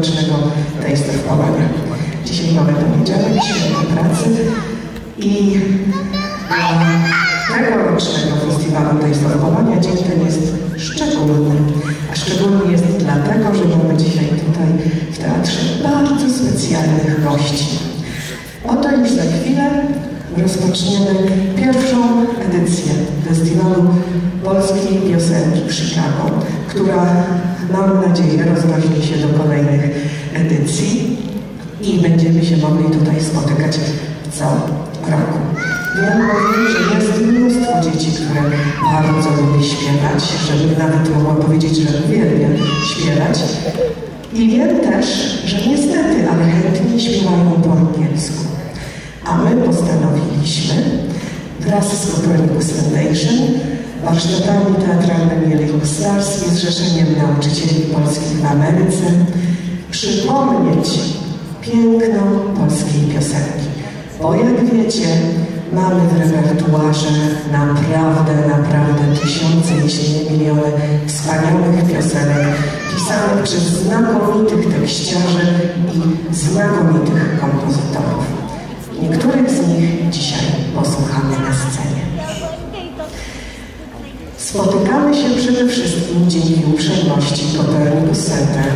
tegorocznego Taste of. Dzisiaj mamy poniedziałek, święto pracy i dla tegorocznego festiwalu Taste of dzień ten jest szczególny. A szczególny jest dlatego, że mamy dzisiaj tutaj w teatrze bardzo specjalnych gości. Oto już za chwilę rozpoczniemy pierwszą edycję Festiwalu Polskiej Piosenki w Chicago, która mam nadzieję rozrośnie się do kolejnych edycji i będziemy się mogli tutaj spotykać co roku. Wiem bowiem, że jest mnóstwo dzieci, które bardzo lubi śpiewać, żeby nawet mogła powiedzieć, że uwielbia śpiewać. I wiem też, że niestety, ale chętnie śpiewają po angielsku. A my postanowiliśmy wraz z Copernicus Foundation, warsztatami teatralnymi Stars i Zrzeszeniem Nauczycieli Polskich w Ameryce przypomnieć piękno polskiej piosenki. Bo jak wiecie, mamy w repertuarze naprawdę, naprawdę tysiące, jeśli nie miliony wspaniałych piosenek pisanych przez znakomitych tekściarzy i znakomitych kompozytorów. Niektórych z nich dzisiaj posłuchamy na scenie. Spotykamy się przede wszystkim dzięki uprzejmości Copernicus Center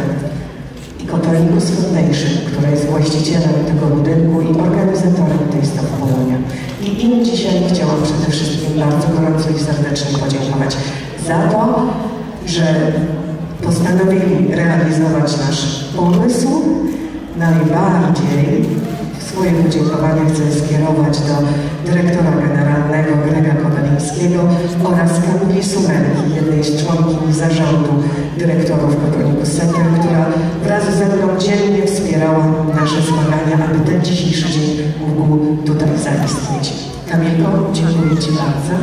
i Copernicus Foundation, która jest właścicielem tego budynku i organizatorem tej stopowania. I im dzisiaj chciałam przede wszystkim bardzo gorąco i serdecznie podziękować za to, że postanowili realizować nasz pomysł najbardziej Swoje podziękowania chcę skierować do dyrektora generalnego Grega Kodalińskiego oraz Kamili Sumerki, jednej z członkini zarządu dyrektorów Copernicus Center, która wraz ze mną dziennie wspierała nasze zmagania, aby ten dzisiejszy dzień mógł tutaj zaistnieć. Kamilko, dziękuję Ci bardzo.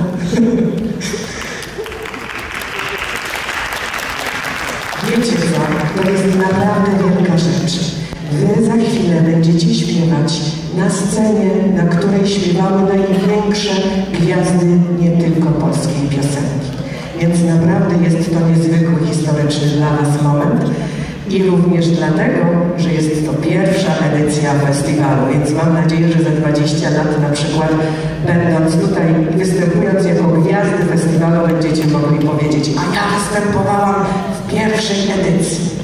Wiecie co, to jest naprawdę wielka rzecz. Wy za chwilę będziecie śpiewać na scenie, na której śpiewały największe gwiazdy nie tylko polskiej piosenki. Więc naprawdę jest to niezwykły historyczny dla nas moment i również dlatego, że jest to pierwsza edycja festiwalu, więc mam nadzieję, że za 20 lat na przykład będąc tutaj i występując jako gwiazdy festiwalu będziecie mogli powiedzieć, a ja występowałam w pierwszej edycji.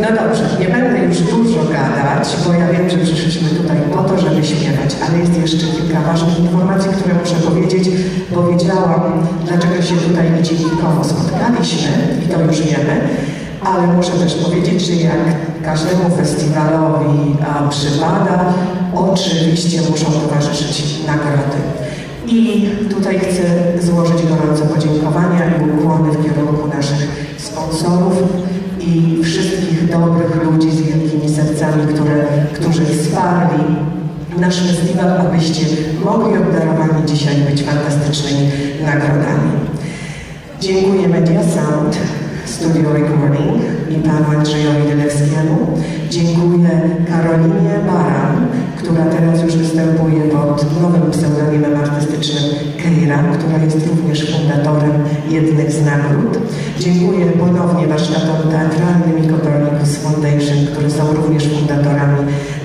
No dobrze, nie będę już dużo gadać, bo ja wiem, że przyszliśmy tutaj po to, żeby śpiewać, ale jest jeszcze kilka ważnych informacji, które muszę powiedzieć. Powiedziałam, dlaczego się tutaj komu spotkaliśmy i to już wiemy, ale muszę też powiedzieć, że jak każdemu festiwalowi a, przypada, oczywiście muszą towarzyszyć nagrody. I tutaj chcę złożyć gorące podziękowania i ukłony w kierunku naszych sponsorów, i wszystkich dobrych ludzi z wielkimi sercami, które, którzy wsparli nasz festiwal, abyście mogli obdarowani dzisiaj być fantastycznymi nagrodami. Dziękuję Media Sound, Studio Recording i panu Andrzejowi Dylewskiemu. Dziękuję Karolinie Baran, która teraz już występuje pod nowym pseudonimem artystycznym Keira, która jest również fundatorem jednych z nagród. Dziękuję ponownie warsztatom teatralnym i Copernicus Foundation, które są również fundatorami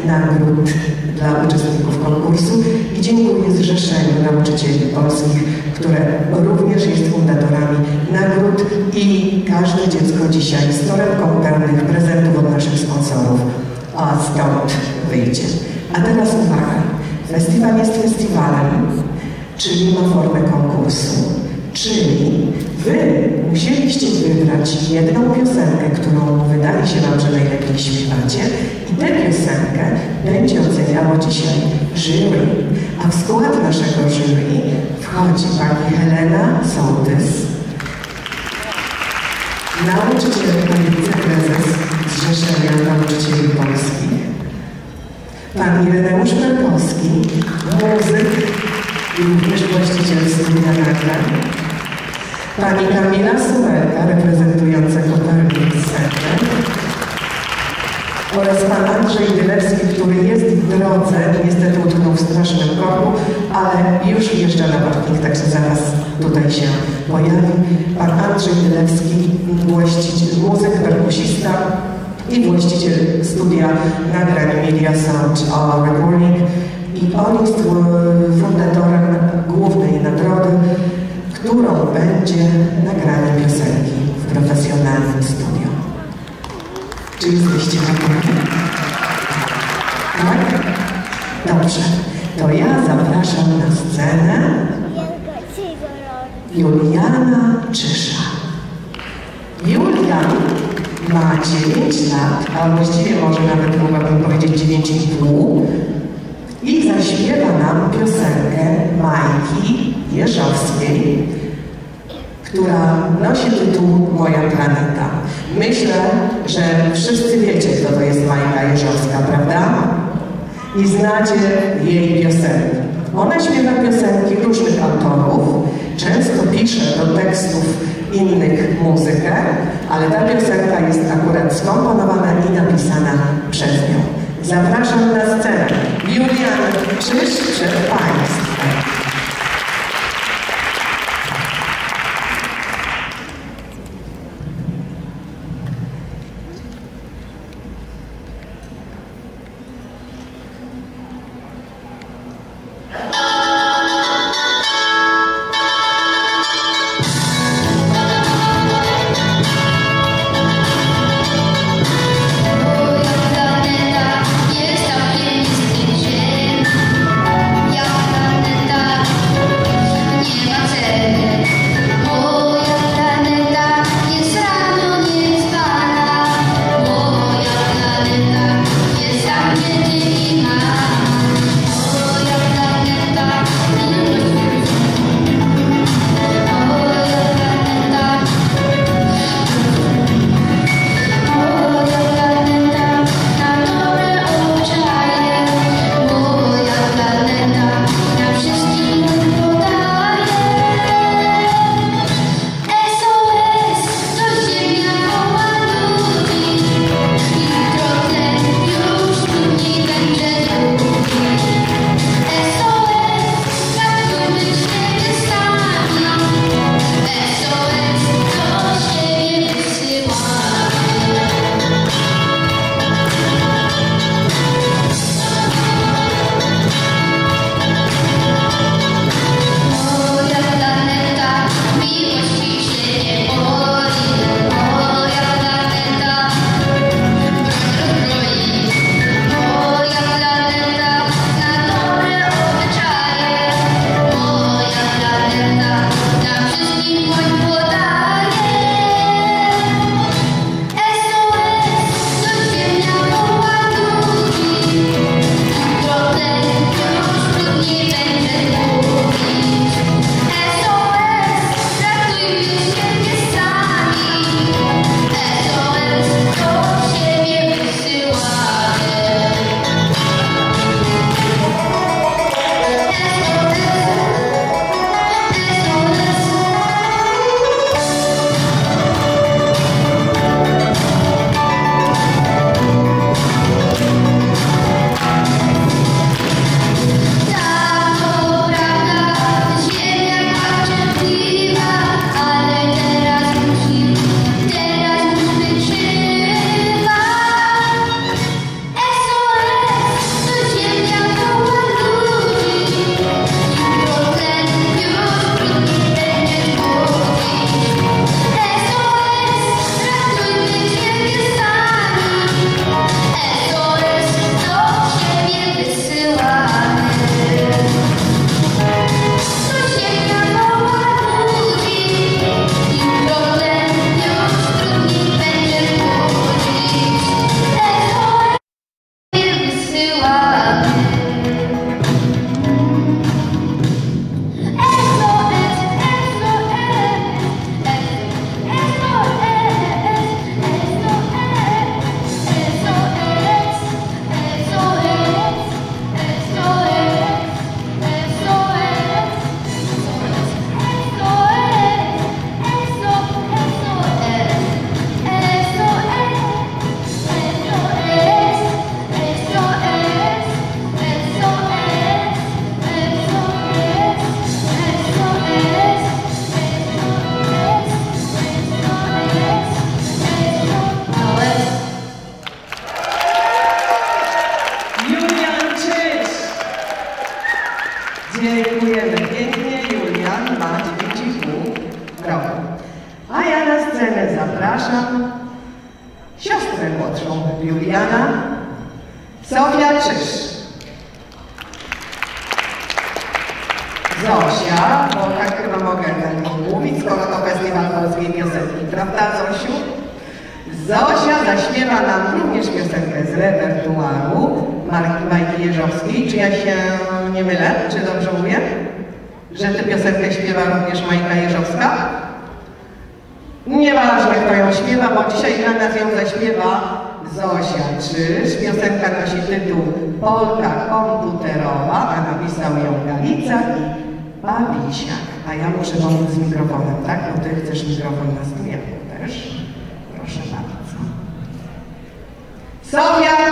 nagród dla uczestników konkursu i dziękuję Zrzeszeniu Nauczycieli Polskich, które również jest fundatorami nagród i każde dziecko dzisiaj z torebką pełnych prezentów od naszych sponsorów, a stąd wyjdzie. A teraz uwaga. Festiwal jest festiwalem, czyli ma formę konkursu. Czyli wy musieliście wybrać jedną piosenkę, którą wydaje się wam, że najlepiej śpiewacie i tę piosenkę będzie oceniało dzisiaj jury. A w skład naszego jury wchodzi pani Helena Sołtys, nauczycielka wiceprezes Zrzeszenia Nauczycieli Polskich, pan Ireneusz Perkowski, muzyk i również właściciel studia nagrań, pani Kamila Sumerka, reprezentująca Copernicus Center oraz pan Andrzej Dylewski, który jest w drodze, niestety utknął w strasznym korku, ale już wjeżdża na parking, także zaraz tutaj się pojawi. Pan Andrzej Dylewski, właściciel, muzyk, perkusista, i właściciel studia nagrań Media Sound Recording i on jest fundatorem głównej nagrody, którą będzie nagranie piosenki w profesjonalnym studiu. Czy jesteście gotowi? Tak? Dobrze. To ja zapraszam na scenę Juliana Czysza. Julian ma 9 lat, a właściwie może nawet mogłabym powiedzieć 9,5 i zaśpiewa nam piosenkę Majki Jeżowskiej, która nosi tytuł Moja planeta. Myślę, że wszyscy wiecie, kto to jest Majka Jeżowska, prawda? I znacie jej piosenki. Ona śpiewa piosenki różnych autorów, często pisze do tekstów innych muzykę, ale ta piosenka jest akurat skomponowana i napisana przez nią. Zapraszam na scenę Julian Czyż przed.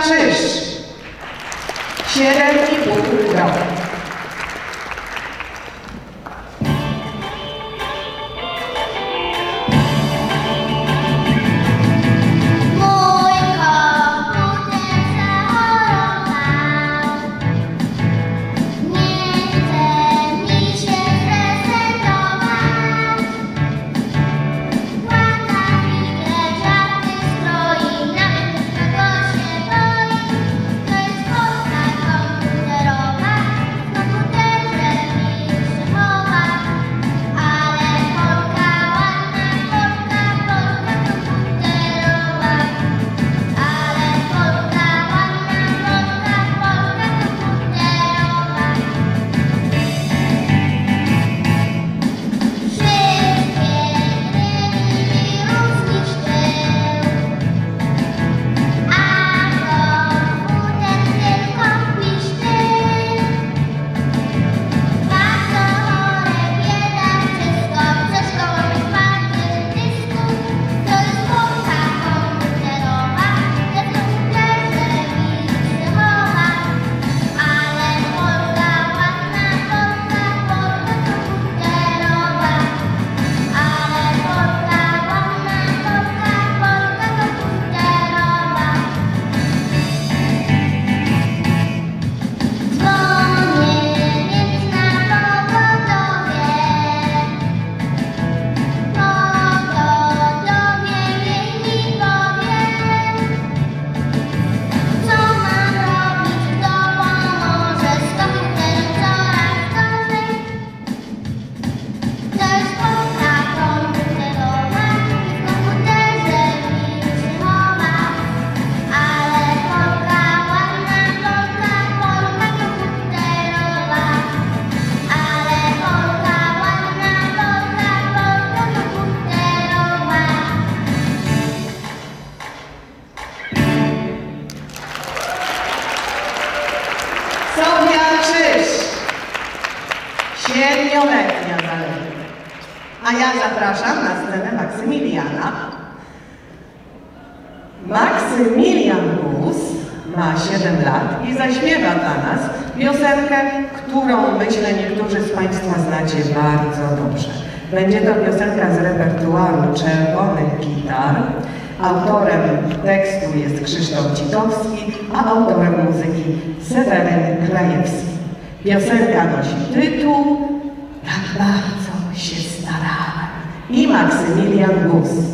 这是先一步的目标。ja zapraszam na scenę Maksymiliana. Maksymilian Bus ma 7 lat i zaśmiewa dla nas piosenkę, którą myślę niektórzy z Państwa znacie bardzo dobrze. Będzie to piosenka z repertuaru Czerwonych Gitar. Autorem tekstu jest Krzysztof Citowski, a autorem muzyki Seweryn Krajewski. Piosenka nosi tytuł Tak bardzo. E. Maximilian Goss.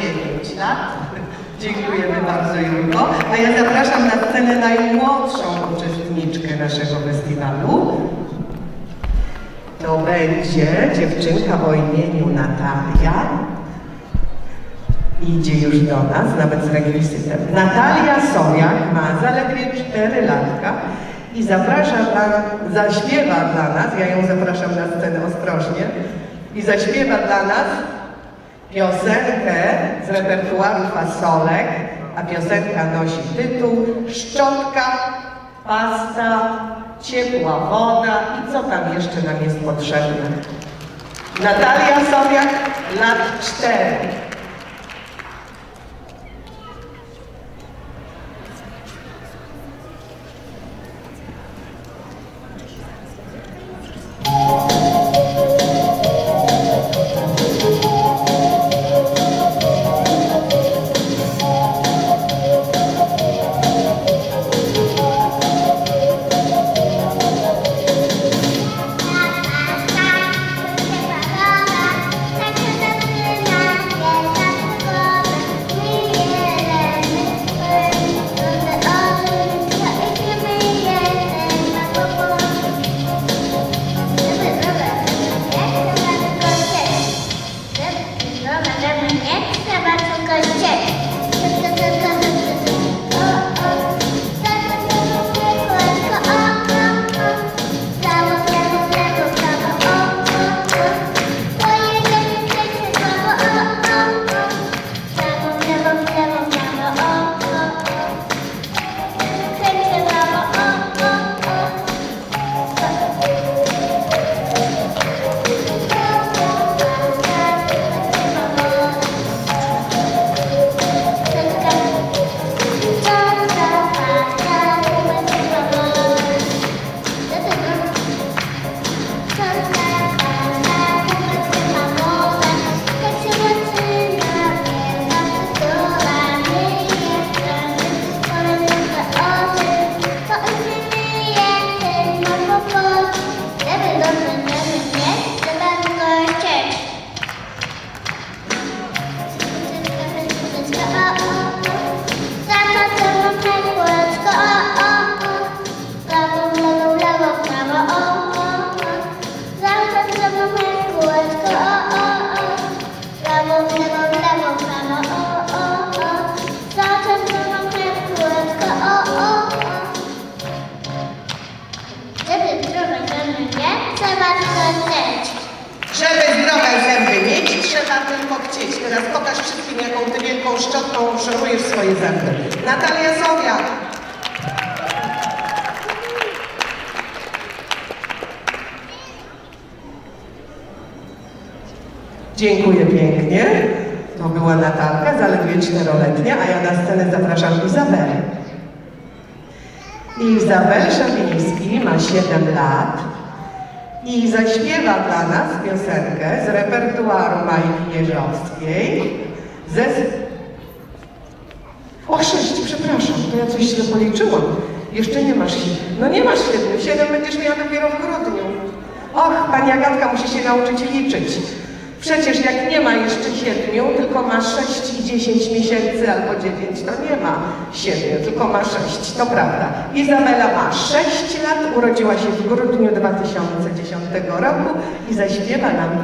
9 lat. Dziękujemy bardzo Julko. A ja zapraszam na scenę najmłodszą uczestniczkę naszego festiwalu. To będzie dziewczynka o imieniu Natalia. Idzie już do nas, nawet z rekwizytem. Natalia Sowiak ma zaledwie 4 latka i zaprasza dla, zaśpiewa dla nas, ja ją zapraszam na scenę ostrożnie, i zaśpiewa dla nas piosenkę z repertuaru fasolek, a piosenka nosi tytuł Szczotka, pasta, ciepła woda i co tam jeszcze nam jest potrzebne. Natalia Sowiak, lat 4.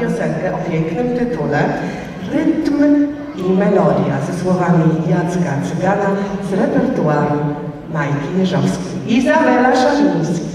piosenkę o pięknym tytule Rytm i melodia ze słowami Jacka Cygana z repertuaru Majki Jeżowskiej. Izabela Szaliński.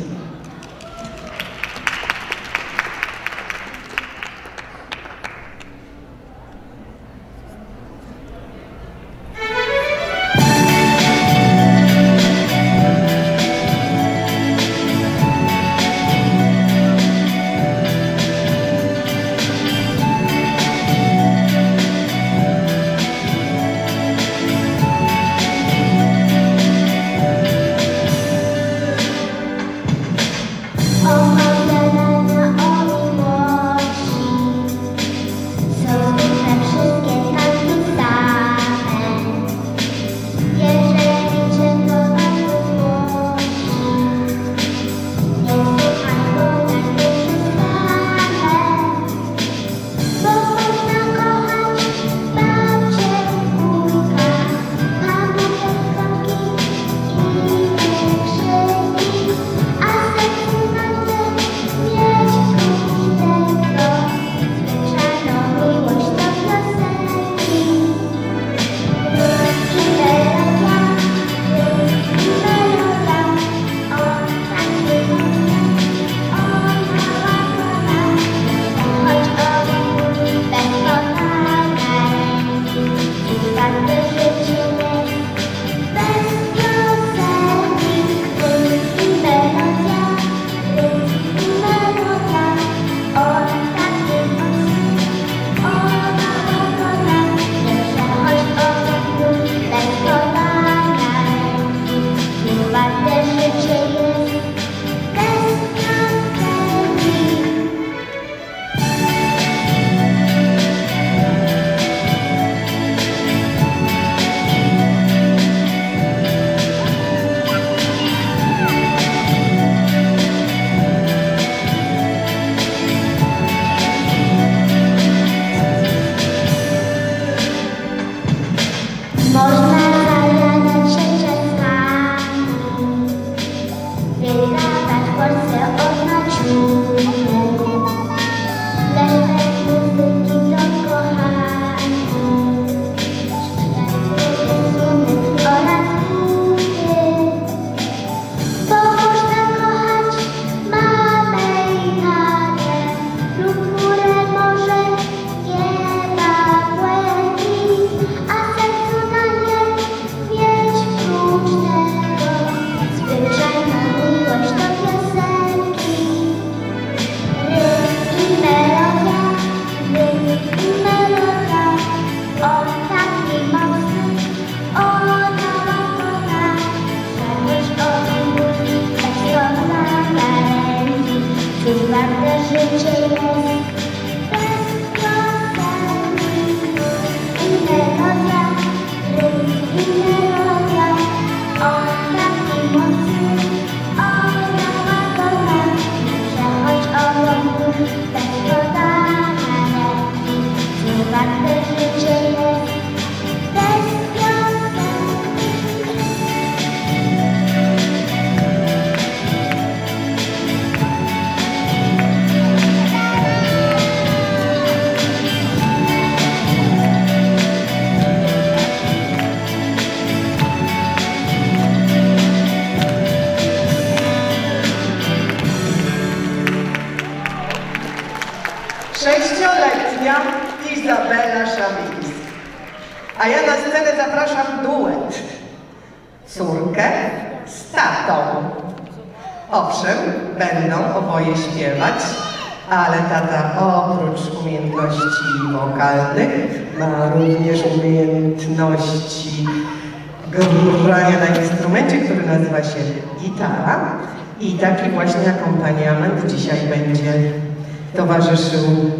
towarzyszył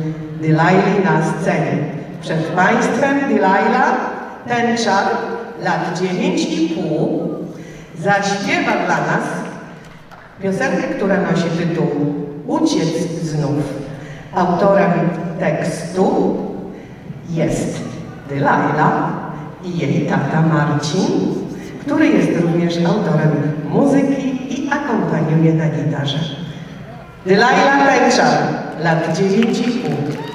Dilaili na scenę Przed Państwem Dilaila tęczar lat 9,5 zaśpiewa dla nas piosenkę, która nosi tytuł Uciec znów. Autorem tekstu jest Dylaila i jej tata Marcin, który jest również autorem muzyki i akompaniuje na gitarze. Dylaila Pęczar. la vice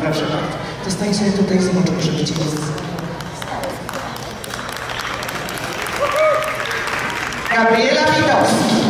Proszę bardzo. Zostań sobie tutaj, zobaczymy, żeby ci jest... Gabriela Witowski.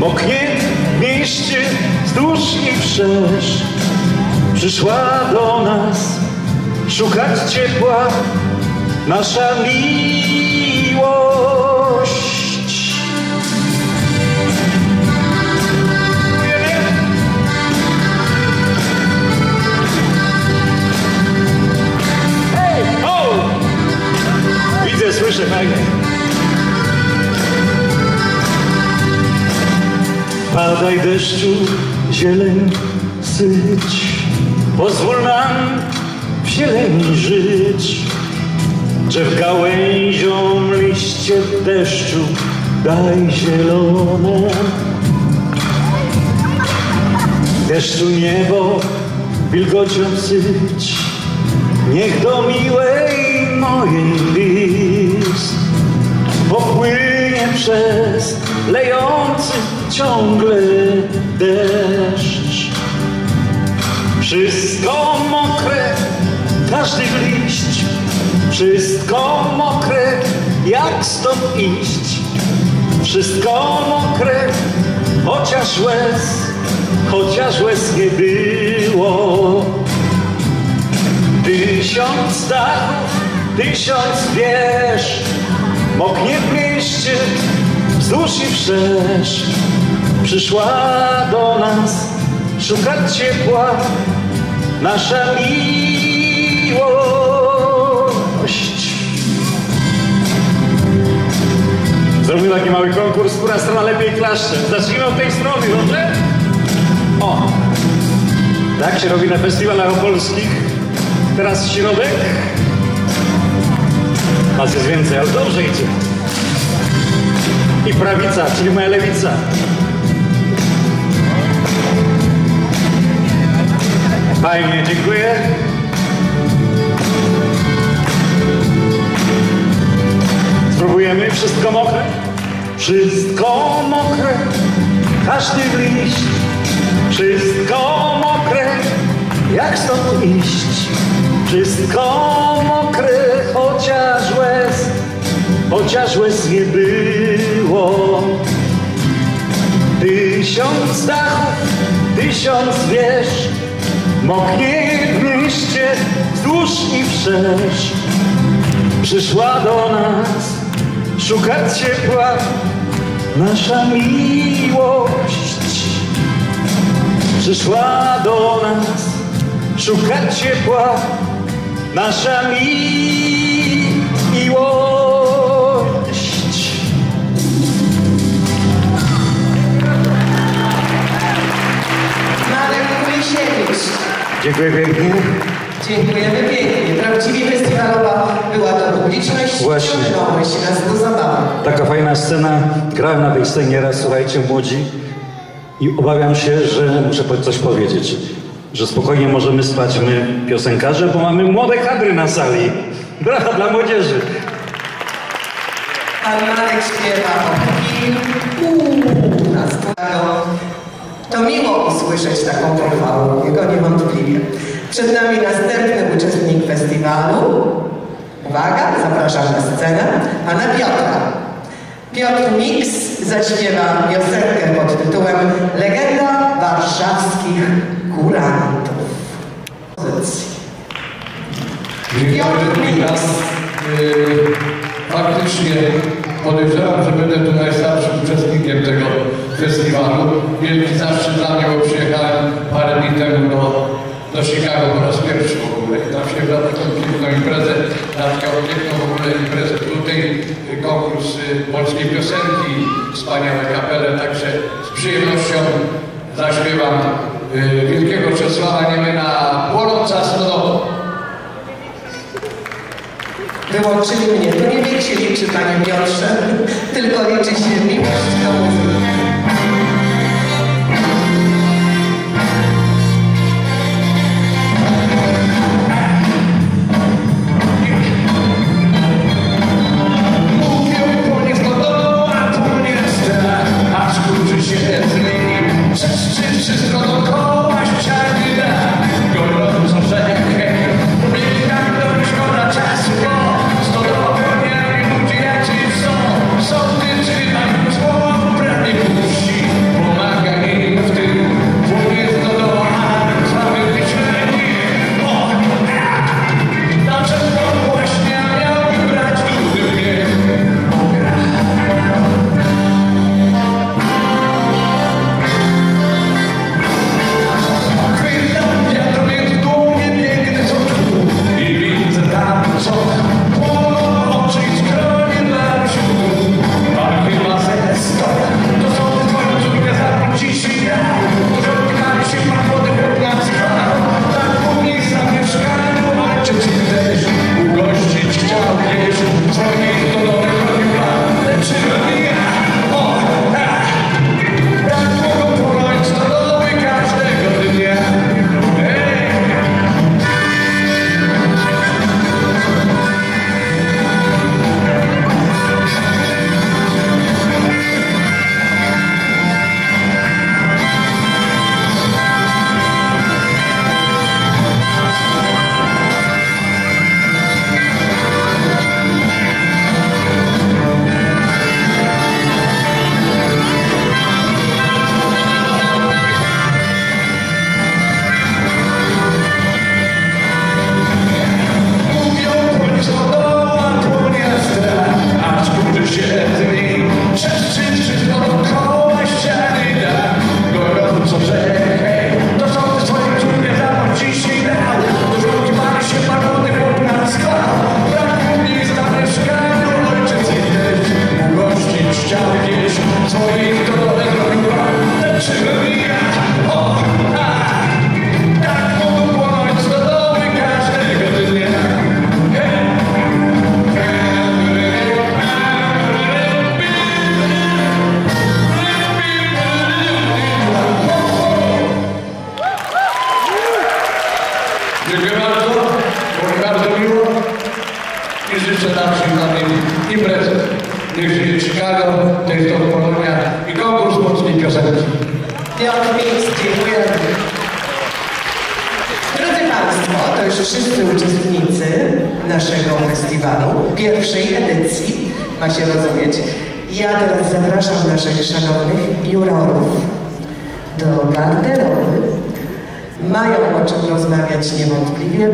Moknie w mieście wzdłuż i wszerz. Przyszła do nas szukać ciepła nasza miłość. Hej, o! Widzę, słyszę, fajnie. Padaj deszczu, zieleń syć, pozwól nam w zieleni żyć. Drzew gałęziom liście deszczu daj zielone. Deszczu niebo wilgocią syć, niech do miłej mojej list popłynie przez lejący ciągle deszcz. Wszystko mokre, każdy liść, wszystko mokre, jak stąd iść? Wszystko mokre, chociaż łez, chociaż łez nie było. Tysiąc dachów, tysiąc wież, moknie w mieście, wzdłuż i wszerz. Przyszła do nas szukać ciepła nasza miłość. Zrobimy taki mały konkurs, która strona lepiej klaszcze. Zacznijmy od tej strony, dobrze? O! Tak się robi na festiwalach opolskich. Teraz środek. Nas jest więcej, ale dobrze idzie. I prawica, czyli moja lewica. Fajnie, dziękuję. Spróbujemy. Wszystko mokre? Wszystko mokre, każdy liść. Wszystko mokre, jak stąd iść? Wszystko mokre, chociaż łez, chociaż łez nie było. Tysiąc dachów, tysiąc wież, moknie mieście wzdłuż i wszerz. Przyszła do nas szukać ciepła nasza miłość. Przyszła do nas szukać ciepła nasza mi- miłość. Dziękuję pięknie. Dziękujemy pięknie. Prawdziwie festiwalowa była to publiczność. Właśnie. Ciągnąłeś nas do zabawy. Taka fajna scena. Grałem na tej scenie raz, słuchajcie, młodzi. I obawiam się, że muszę coś powiedzieć. Że spokojnie możemy spać my, piosenkarze, bo mamy młode kadry na sali. Brawa dla młodzieży. Pan Marek śpiewa o to, miło usłyszeć taką pochwałę, jego niewątpliwie. Przed nami następny uczestnik festiwalu. Uwaga, zapraszam na scenę, pana Piotra. Piotr Mix zaśpiewa piosenkę pod tytułem Legenda warszawskich kurantów. Piotr Minas. Yy, Faktycznie podejrzewam, że będę tu najstarszym uczestnikiem tego festiwalu. Wielki zaszczyt dla mnie, bo przyjechałem parę dni temu do, do Chicago po raz pierwszy w ogóle. I tam się na taką piękną imprezę, taką piękną w ogóle imprezę tutaj, konkurs y, polskiej piosenki, wspaniałe kapele, także z przyjemnością zaśpiewam y, wielkiego Czesława Niemena Płonąca Stodoła. Wyłączyli mnie. To nie wiek się liczy, panie Piotrze, tylko liczy się miłość do muzyki.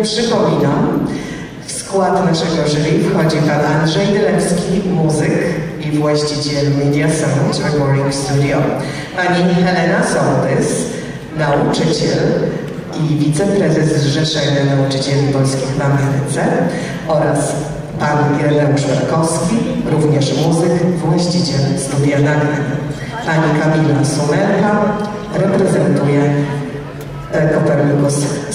Przypominam, w skład naszego jury wchodzi pan Andrzej Dylewski, muzyk i właściciel Media Sound Recording Studio, pani Helena Sołtys, nauczyciel i wiceprezes Zrzeszenia Nauczycieli Polskich w Ameryce oraz pan Ireneusz Markowski, również muzyk, właściciel studia nagrań. Pani Kamila Sumerka reprezentuje e,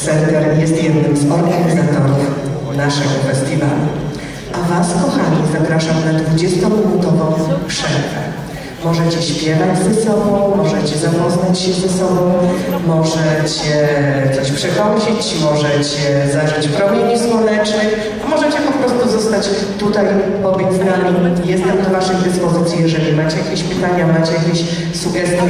Center jest jednym z organizatorów naszego festiwalu. A Was, kochani, zapraszam na 20-minutową przerwę. Możecie śpiewać ze sobą, możecie zapoznać się ze sobą, możecie coś przekąsić, możecie zażyć promieni słonecznych, możecie po prostu zostać tutaj, pobyć z nami. Jestem do Waszej dyspozycji, jeżeli macie jakieś pytania, macie jakieś sugestie.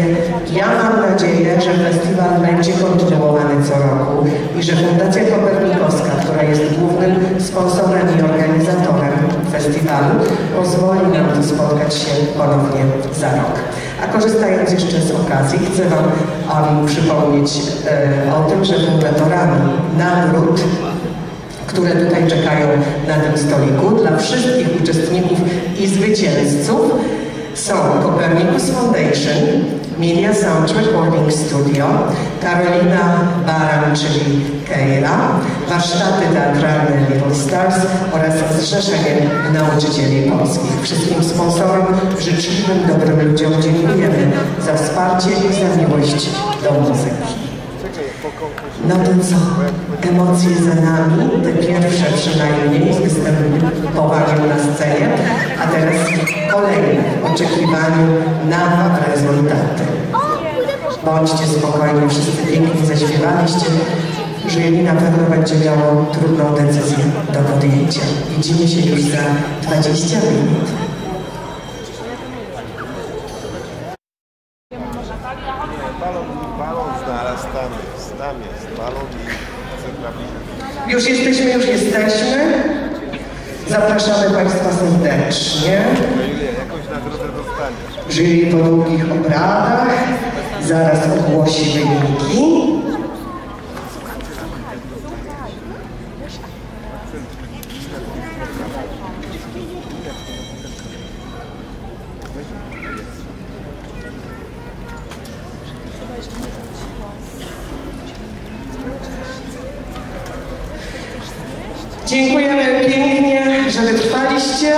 Ja mam nadzieję, że festiwal będzie kontynuowany co roku i że Fundacja Kopernikowska, która jest głównym sponsorem i organizatorem festiwalu, pozwoli nam spotkać się ponownie za rok. A korzystając jeszcze z okazji, chcę Wam um, przypomnieć e, o tym, że fundatorami nagród które tutaj czekają na tym stoliku dla wszystkich uczestników i zwycięzców są Copernicus Foundation, Media Sound Recording Studio, Karolina Baran, czyli Keira, warsztaty teatralne Little Stars oraz Zrzeszenie Nauczycieli Polskich. Wszystkim sponsorom, życzliwym, dobrym ludziom dziękujemy za wsparcie i za miłość do muzyki. No to co? Emocje za nami, te pierwsze przynajmniej z występowaniem na scenie, a teraz kolejne w oczekiwaniu na rezultaty. Bądźcie spokojni, wszyscy pięknie zaśpiewaliście. Jury na pewno będzie miało trudną decyzję do podjęcia. Widzimy się już za 20 minut. Balon, balon znalazł tam jest, tam jest balon i chce trafić. Już jesteśmy, już jesteśmy. Zapraszamy Państwa serdecznie. Jury po długich obradach zaraz ogłosi wyniki. Dziękujemy pięknie, że wytrwaliście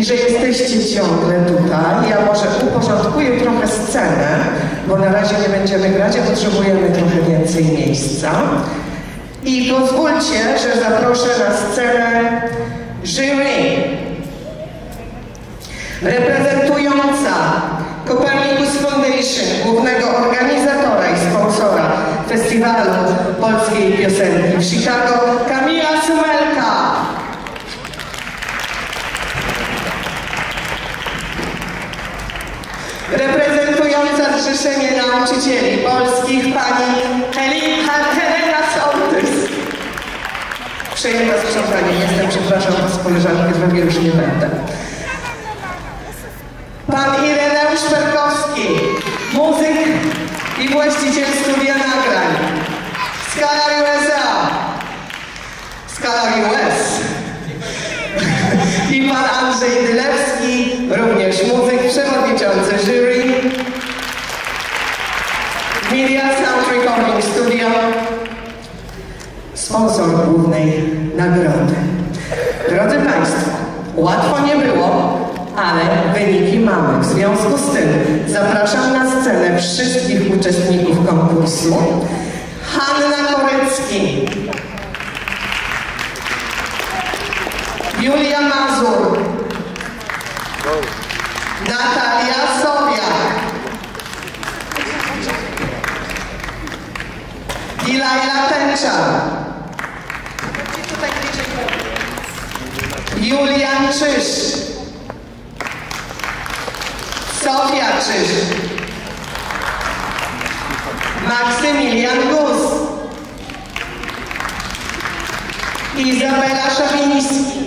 i że jesteście ciągle tutaj. Ja może uporządkuję trochę scenę, bo na razie nie będziemy grać, a potrzebujemy trochę więcej miejsca. I pozwólcie, że zaproszę na scenę jury reprezentująca Copernicus Foundation, głównego organizatora i sponsora Festiwalu Polskiej Piosenki w Chicago, Kamila Zrzeszenie Nauczycieli Polskich, pani Helena Sołtys. Przejęta sprzątanie jestem, przepraszam was koleżanki, zrobię już nie będę. Pan Ireneusz Perkowski, muzyk i właściciel studia nagrań. Skala USA. Skala US. I pan Andrzej Dylewski, również muzyk, przewodniczący jury. Recording Studio. Sponsor głównej nagrody. Drodzy Państwo, łatwo nie było, ale wyniki mamy. W związku z tym zapraszam na scenę wszystkich uczestników konkursu. Hanna Korecki, Julia Mazur, Natalia Sowiak, Dilajla Tęcza, Julian Czyż, Sofia Czyż, Maksymilian Gus, Izabela Szawiński,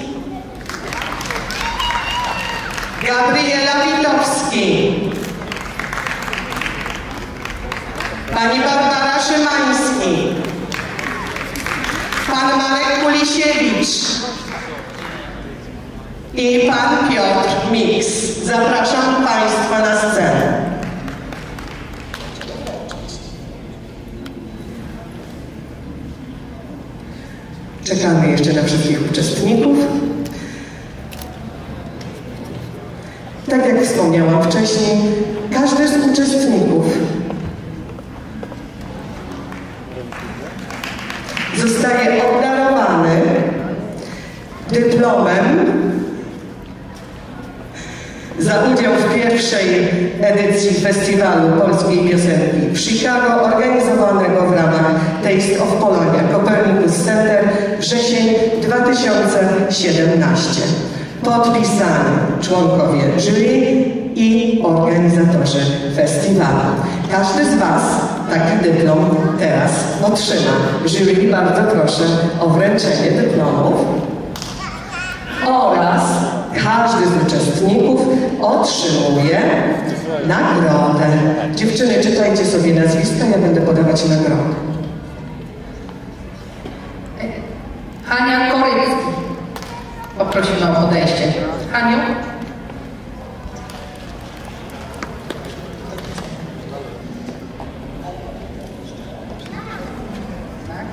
Gabriela Witowski, Pani Barbara Szymański, Pan Marek Kulisiewicz i Pan Piotr Mix. Zapraszam Państwa na scenę. Czekamy jeszcze na wszystkich uczestników. Tak jak wspomniałam wcześniej, każdy z uczestników zostaje obdarowany dyplomem za udział w pierwszej edycji Festiwalu Polskiej Piosenki w Chicago, organizowanego w ramach Taste of Polonia Copernicus Center wrzesień 2017. Podpisani członkowie jury i organizatorzy festiwalu. Każdy z Was taki dyplom teraz otrzyma. Jury bardzo proszę o wręczenie dyplomów oraz każdy z uczestników otrzymuje nagrodę. Dziewczyny, czytajcie sobie nazwiska, ja będę podawać nagrodę. Hania Korycki. Poprosimy o podejście. Haniu? Tak.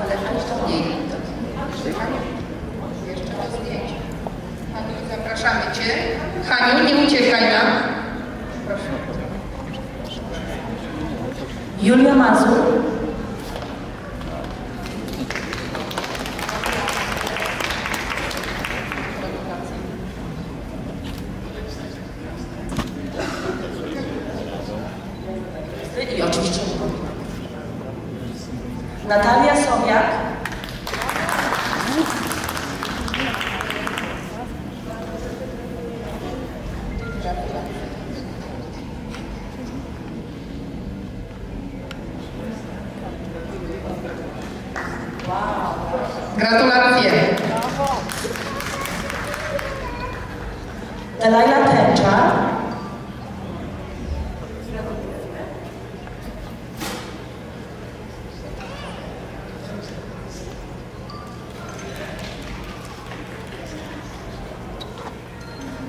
Ale weź to mniej. Haniu, jeszcze raz zdjęcie. Haniu, zapraszamy Cię. Haniu, nie uciekaj nam. Proszę. Julia Mazur. I oczywiście Natalia Sowiak. Gratulacje. Delaila Tęcza.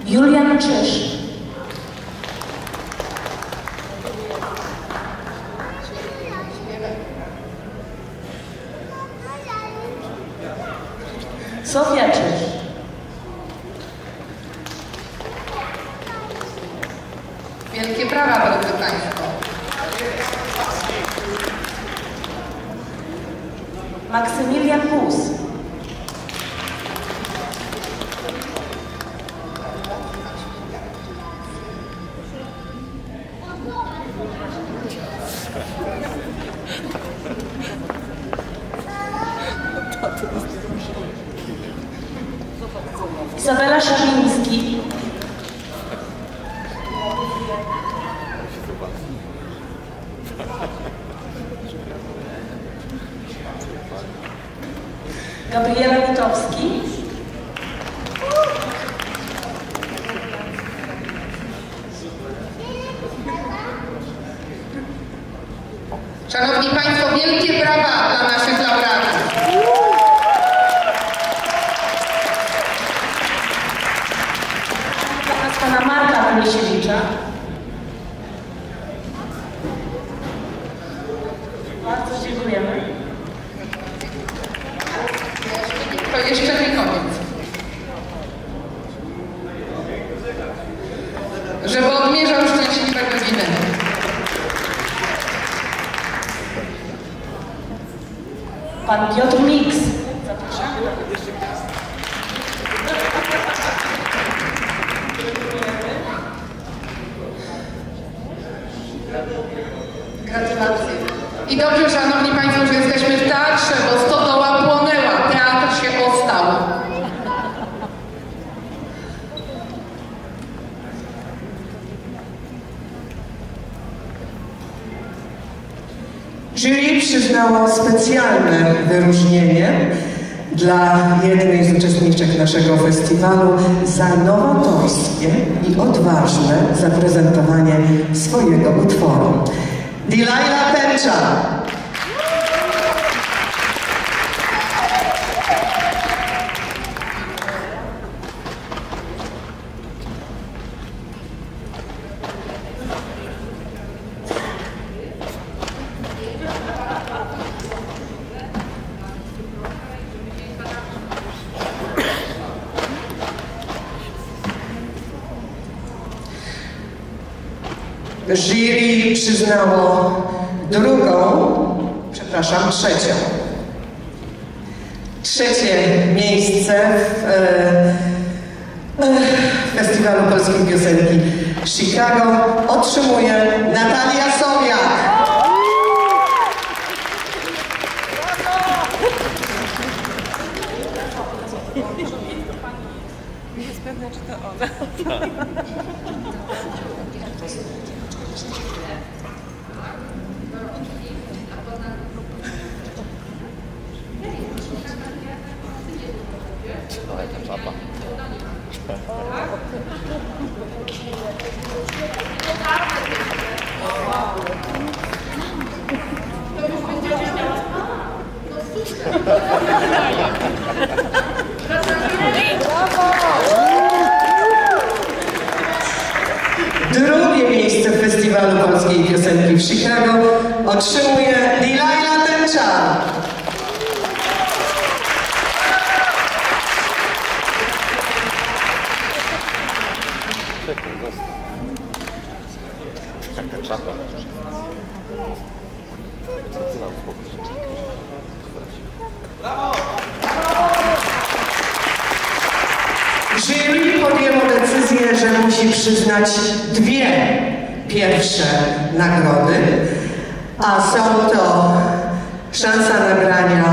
Julian Czyż. Sofia Czyż. Wielkie brawa, drodzy Państwo. Maksymilian Bus. Izabela Szabiński. Gabriela Witowski. Szanowni Państwo, wielkie brawa dla naszych laureatów. Teraz pana Marka Misiewicza. Bardzo dziękujemy. To jeszcze nie koniec. Żeby odmierzał szczęśliwe godziny. Pan Piotr Mix. Gratulacje. I dobrze, Szanowni Państwo, że jesteśmy w teatrze, bo stodoła płonęła. Teatr się ostał. Jury przyznało specjalne wyróżnienie dla jednej z uczestniczek naszego festiwalu za nowatorskie i odważne zaprezentowanie swojego utworu. Delilah Pęcza. Jury przyznało Drugą, przepraszam, trzecią. Trzecie miejsce w e, e, Festiwalu Polskiej Piosenki Chicago otrzymuje Natalia Sowiak. Drugie miejsce w Festiwalu Polskiej Piosenki w Chicago otrzymuje Delilah Tenczar. Jury podjęło decyzję, że musi przyznać dwie pierwsze nagrody, a są to szansa nagrania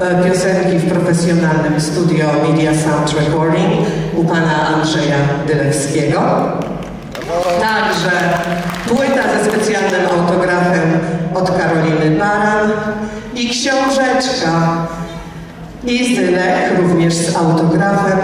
e, piosenki w profesjonalnym studio Media Sound Recording u pana Andrzeja Dylewskiego. Także płyta ze specjalnym autografem od I książeczka Izylek, również z autografem.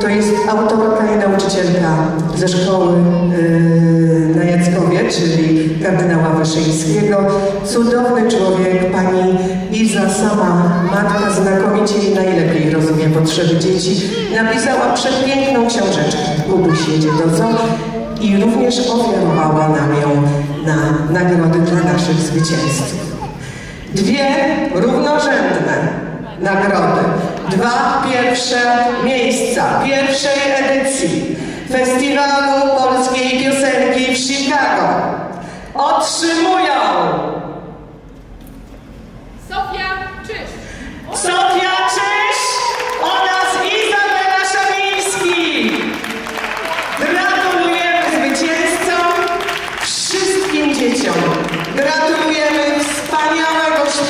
To jest autorka i nauczycielka ze szkoły yy, na Jackowie, czyli kardynała Wyszyńskiego. Cudowny człowiek, pani Iza, sama matka, znakomicie i najlepiej rozumie potrzeby dzieci. Napisała przepiękną książeczkę Kubuś jedzie do i również ofiarowała nam ją na nagrody dla naszych zwycięzców. Dwie równorzędne nagrody. Dwa pierwsze miejsca pierwszej edycji Festiwalu Polskiej Piosenki w Chicago otrzymują Sofia Czyż. Sofia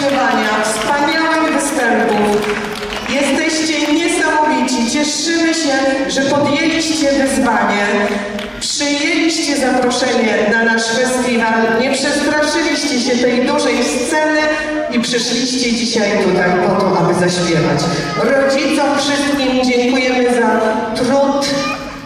śpiewania, wspaniałych występów. Jesteście niesamowici. Cieszymy się, że podjęliście wyzwanie. Przyjęliście zaproszenie na nasz festiwal, nie przestraszyliście się tej dużej sceny i przyszliście dzisiaj tutaj po to, aby zaśpiewać. Rodzicom wszystkim dziękujemy za trud,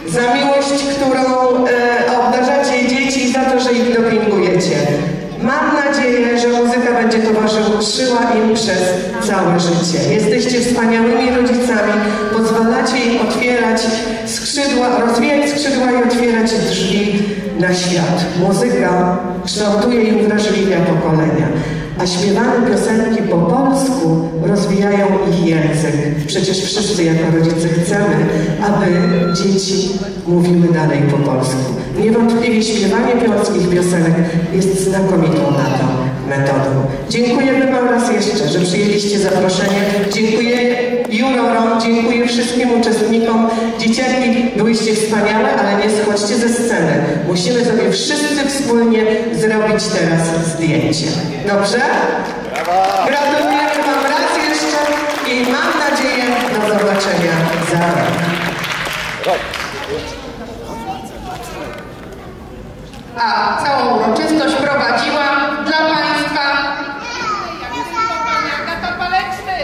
za miłość, którą e, obdarzacie dzieci, za to, że ich dopingujecie. Mam nadzieję, że muzyka będzie towarzyszyła im przez całe życie. Jesteście wspaniałymi rodzicami, pozwalacie im otwierać skrzydła, rozwijać skrzydła i otwierać drzwi na świat. Muzyka kształtuje i uwrażliwia pokolenia, a śpiewane piosenki po polsku rozwijają ich język. Przecież wszyscy jako rodzice chcemy, aby dzieci mówiły dalej po polsku. Niewątpliwie śpiewanie polskich piosenek jest znakomitą na to metodą. Dziękujemy Wam raz jeszcze, że przyjęliście zaproszenie. Dziękuję jurorom, dziękuję wszystkim uczestnikom. Dzieciaki, byłyście wspaniałe, ale nie schodźcie ze sceny. Musimy sobie wszyscy wspólnie zrobić teraz zdjęcie. Dobrze? Gratulujemy Wam raz jeszcze i mam nadzieję do zobaczenia za rok. A całą uroczystość prowadziła dla Państwa Pani Agata Paleczny.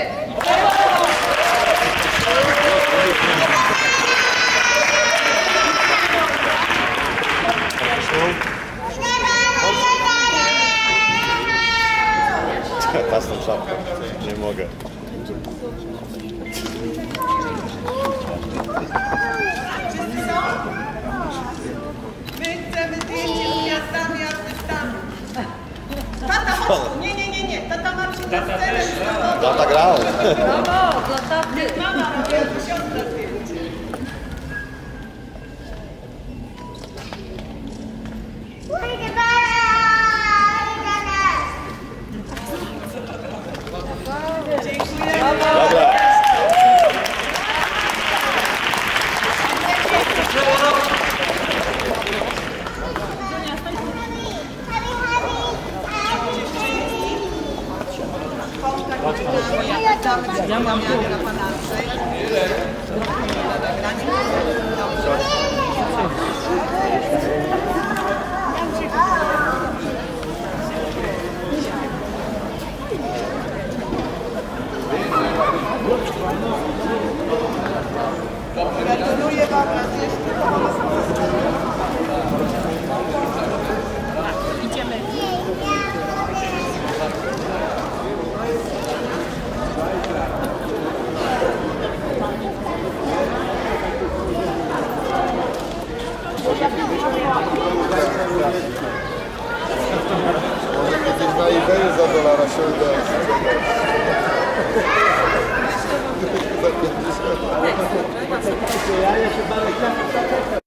Pasną czapkę. Nie mogę. My chcemy zdjęcie z gwiazdami artystami. Tata, chodź. Nie, nie, nie, nie. Tata Marcin na scenę już to Tata grał. Mama robi od siostra zdjęcie. Look at that! Look Baiklah. Jangan mampu. eBayu za